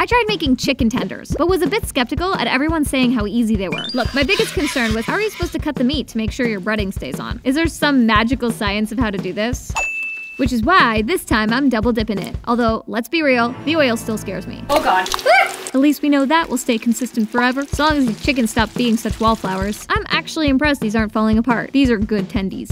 I tried making chicken tenders, but was a bit skeptical at everyone saying how easy they were. Look, my biggest concern was how are you supposed to cut the meat to make sure your breading stays on? Is there some magical science of how to do this? Which is why this time I'm double dipping it. Although, let's be real, the oil still scares me. Oh god. Ah! At least we know that will stay consistent forever, as long as the chickens stop being such wallflowers. I'm actually impressed these aren't falling apart. These are good tendies.